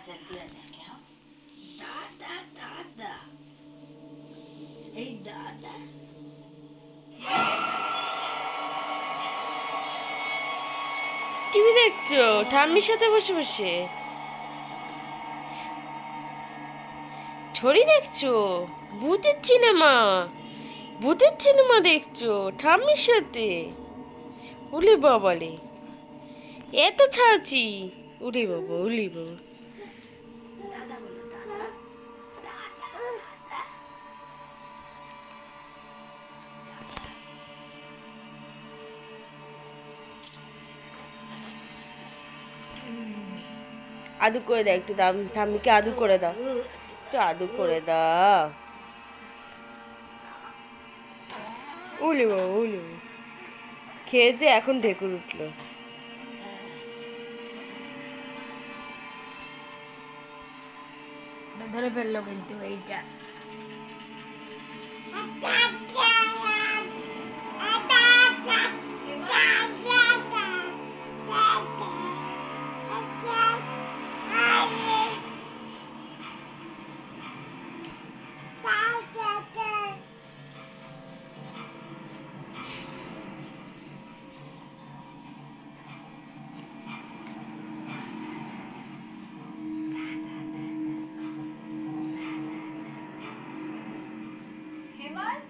আচ্ছা তুই আচ্ছা কেউ দাদা দাদা এই দাদা টিভি দেখছ? ঠাম্মির সাথে বসে বসে। ছড়ি দেখছ? ভূতের সিনেমা ভূতের সিনেমা দেখছ? ঠাম্মির সাথে। উলি বাবালে এত ছাড়ছি। উলি বাবা উলি বাবা আদু করে দাও একটু দাম ঠাম্মিকে আদু করে দাও। একটু আদু করে দাও। উলি বাবা উলি বাবা খেয়েছে এখন ঢেকুর উঠল। ধরে ফেলল কিন্তু এইটা। everyone.